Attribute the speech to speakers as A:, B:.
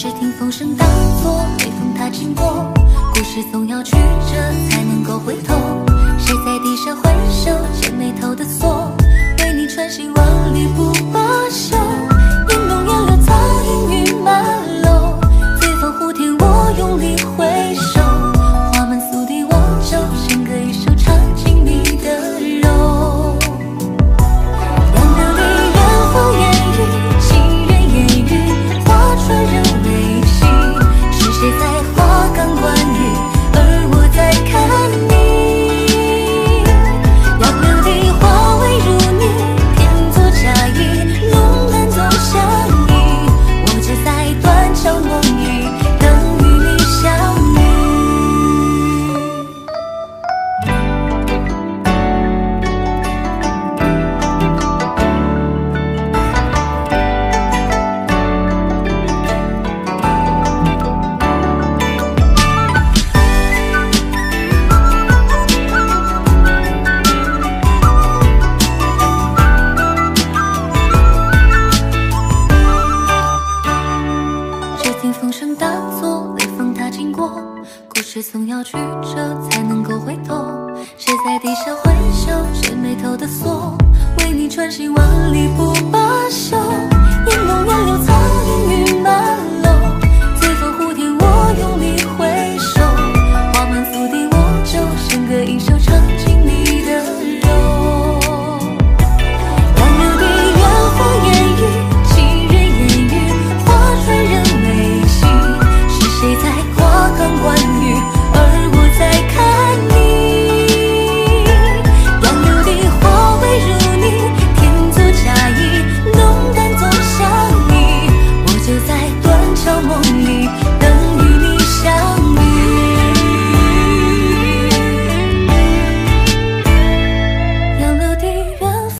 A: 只听风声大作，微风它经过，故事总要曲折才能够回头。谁在低声回谁总要曲折才能够回头。谁在底下挥袖，谁眉头的锁，为你穿行万里不罢休。